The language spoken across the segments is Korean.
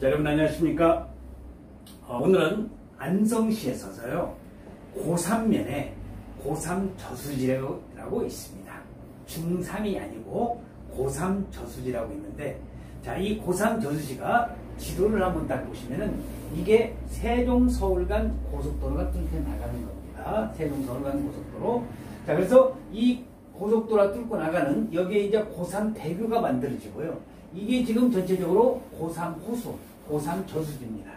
자, 여러분 안녕하십니까? 어, 오늘은 안성시에서요 고3면에 고3 저수지라고 있습니다. 중3이 아니고 고3 저수지라고 있는데 자, 이 고3 저수지가 지도를 한번 딱 보시면은 이게 세종 서울 간 고속도로가 뚫혀 나가는 겁니다. 세종 서울 간 고속도로. 자, 그래서 이 고속도로 뚫고 나가는 여기에 이제 고3 대교가 만들어지고요. 이게 지금 전체적으로 고3 호수, 고3 저수지입니다.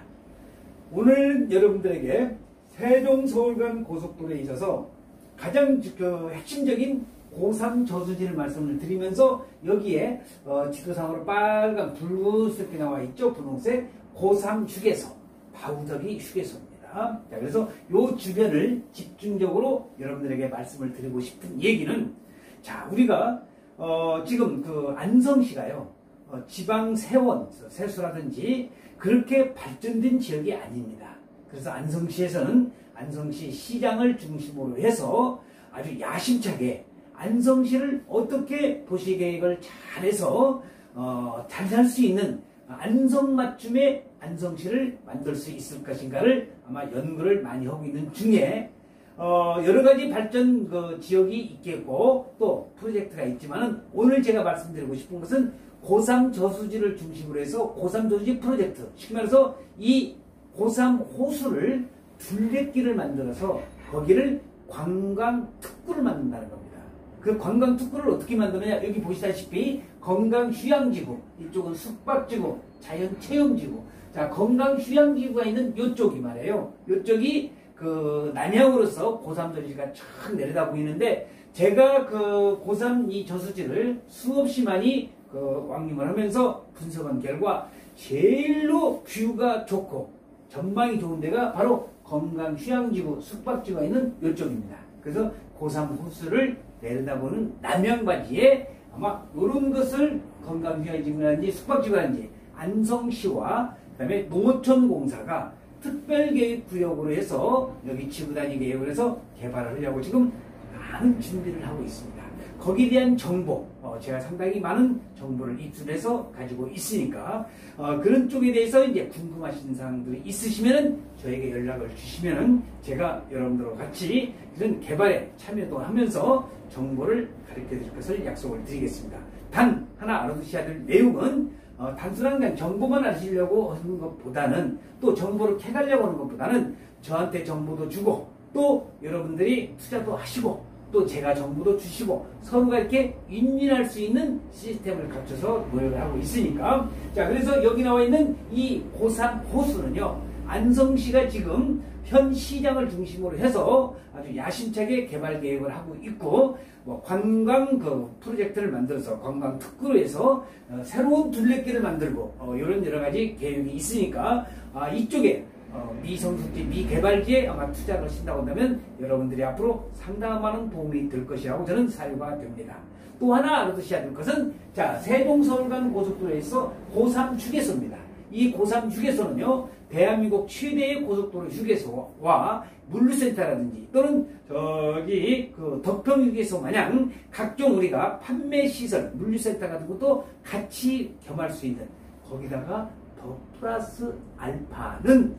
오늘 여러분들에게 세종 서울간 고속도로에 있어서 가장 그 핵심적인 고3 저수지를 말씀을 드리면서 여기에 어, 지도상으로 빨간 붉은색이 나와 있죠. 분홍색 고3 휴게소, 바우더기 휴게소입니다. 자, 그래서 이 주변을 집중적으로 여러분들에게 말씀을 드리고 싶은 얘기는 자, 우리가 어, 지금 그 안성시가요. 어, 지방 세원, 세수라든지 그렇게 발전된 지역이 아닙니다. 그래서 안성시에서는 안성시 시장을 중심으로 해서 아주 야심차게 안성시를 어떻게 도시계획을 잘해서 어, 잘 살 수 있는 안성 맞춤의 안성시를 만들 수 있을 것인가를 아마 연구를 많이 하고 있는 중에 어, 여러 가지 발전 그 지역이 있겠고 또 프로젝트가 있지만은 오늘 제가 말씀드리고 싶은 것은 고3 저수지를 중심으로 해서 고3 저수지 프로젝트 쉽게 말해서 이 고3 호수를 둘레길을 만들어서 거기를 관광 특구를 만든다는 겁니다. 그 관광 특구를 어떻게 만드느냐 여기 보시다시피 건강 휴양지구 이쪽은 숙박지구 자연 체험지구 자 건강 휴양지구가 있는 이쪽이 말이에요. 이쪽이 그 남향으로서 고3 저수지가 쫙 내려다 보이는데 제가 그 고3 이 저수지를 수없이 많이 그 왕림을 하면서 분석한 결과 제일로 뷰가 좋고 전망이 좋은 데가 바로 건강 휴양지구 숙박지가 있는 이쪽입니다. 그래서 고3 호수를 내려다보는 남양바지에 아마 이런 것을 건강 휴양지구라든지 숙박지구라든지 안성시와 그다음에 농어촌공사가 특별계획구역으로 해서 여기 지구단위 계획을 해서 개발을 하려고 지금 많은 준비를 하고 있습니다. 거기에 대한 정보, 어, 제가 상당히 많은 정보를 입수해서 가지고 있으니까 어, 그런 쪽에 대해서 이제 궁금하신 사항들이 있으시면 저에게 연락을 주시면 제가 여러분들과 같이 이런 개발에 참여도 하면서 정보를 가르쳐 드릴 것을 약속을 드리겠습니다. 단 하나 알아두셔야 될 내용은 어, 단순한 그냥 정보만 아시려고 하는 것보다는 또 정보를 캐가려고 하는 것보다는 저한테 정보도 주고 또 여러분들이 투자도 하시고 또 제가 정보도 주시고 서로가 이렇게 윈윈할 수 있는 시스템을 갖춰서 노력을 하고 있으니까. 자 그래서 여기 나와 있는 이 고3 호수는요 안성시가 지금 현 시장을 중심으로 해서 아주 야심차게 개발 계획을 하고 있고 뭐 관광 그 프로젝트를 만들어서 관광 특구로 해서 어, 새로운 둘레길을 만들고 어, 이런 여러 가지 계획이 있으니까 아, 이쪽에 어, 미성숙지, 미개발지에 아마 투자를 하신다고 한다면 여러분들이 앞으로 상당한 많은 도움이 될 것이라고 저는 사유가 됩니다. 또 하나 알아두셔야 될 것은 자 세종서울 간 고속도로에서 고3 휴게소입니다. 이 고3 휴게소는요 대한민국 최대의 고속도로 휴게소와 물류센터라든지 또는 저기 그 덕평 휴게소 마냥 각종 우리가 판매 시설 물류센터 같은 것도 같이 겸할 수 있는 거기다가 더 플러스 알파는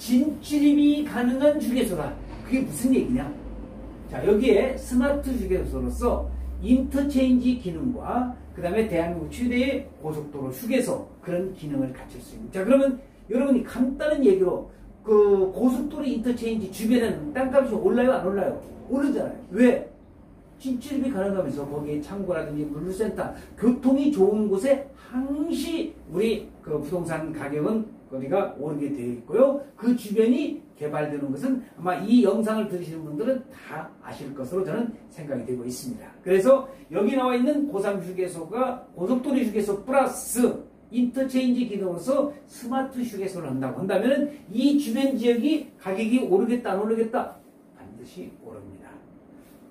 진출입이 가능한 휴게소다. 그게 무슨 얘기냐? 자, 여기에 스마트 휴게소로서 인터체인지 기능과 그 다음에 대한민국 최대의 고속도로 휴게소 그런 기능을 갖출 수 있는. 자, 그러면 여러분이 간단한 얘기로 그 고속도로 인터체인지 주변에는 땅값이 올라요, 안 올라요? 오르잖아요. 왜? 진출입이 가능하면서 거기에 창고라든지 물류센터, 교통이 좋은 곳에 항시 우리 그 부동산 가격은 거기가 오르게 되어 있고요. 그 주변이 개발되는 것은 아마 이 영상을 들으시는 분들은 다 아실 것으로 저는 생각이 되고 있습니다. 그래서 여기 나와 있는 고삼 휴게소가 고속도로 휴게소 플러스 인터체인지 기능으로서 스마트 휴게소를 한다고 한다면 이 주변 지역이 가격이 오르겠다 안 오르겠다 반드시 오릅니다.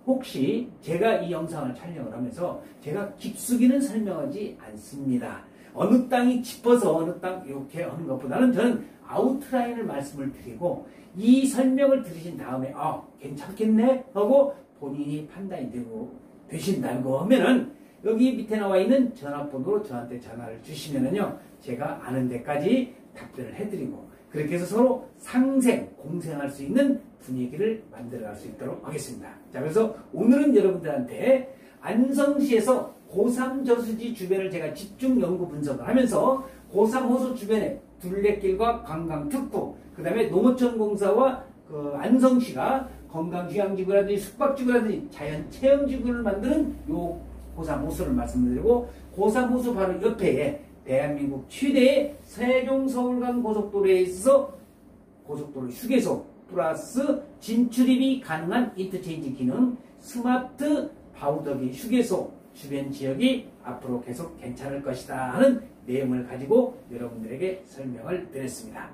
혹시 제가 이 영상을 촬영을 하면서 제가 깊숙이는 설명하지 않습니다. 어느 땅이 짚어서 어느 땅 이렇게 하는 것보다는 저는 아웃라인을 말씀을 드리고 이 설명을 들으신 다음에 아 괜찮겠네 하고 본인이 판단이 되고 되신다고 하면은 여기 밑에 나와 있는 전화번호로 저한테 전화를 주시면은요 제가 아는 데까지 답변을 해드리고 그렇게 해서 서로 상생, 공생할 수 있는 분위기를 만들어갈 수 있도록 하겠습니다. 자, 그래서 오늘은 여러분들한테 안성시에서 고3 저수지 주변을 제가 집중 연구 분석을 하면서 고3 호수 주변에 둘레길과 관광특구, 그 다음에 농어촌 공사와 그 안성시가 건강휴양지구라든지 숙박지구라든지 자연체험지구를 만드는 요 고삼 호수를 말씀드리고 고삼 호수 바로 옆에 대한민국 최대의 세종 서울간 고속도로에 있어서 고속도로 휴게소 플러스 진출입이 가능한 인터체인지 기능 스마트 바우덕이 휴게소 주변 지역이 앞으로 계속 괜찮을 것이다 하는 내용을 가지고 여러분들에게 설명을 드렸습니다.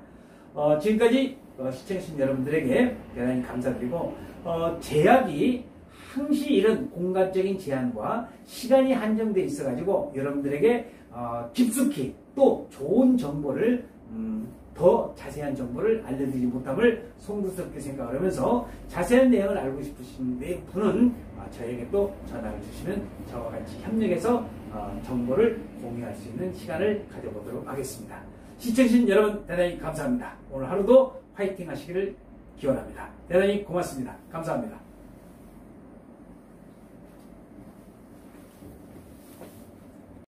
어, 지금까지 어, 시청해주신 여러분들에게 대단히 감사드리고 어, 제약이 항시 이런 공간적인 제한과 시간이 한정돼 있어가지고 여러분들에게 어, 깊숙이 또 좋은 정보를 음, 더 자세한 정보를 알려드리지 못함을 송구스럽게 생각을 하면서 자세한 내용을 알고 싶으신 분은 어, 저에게 또 전화를 주시면 저와 같이 협력해서 어, 정보를 공유할 수 있는 시간을 가져보도록 하겠습니다. 시청해주신 여러분 대단히 감사합니다. 오늘 하루도 화이팅 하시기를 기원합니다. 대단히 고맙습니다. 감사합니다.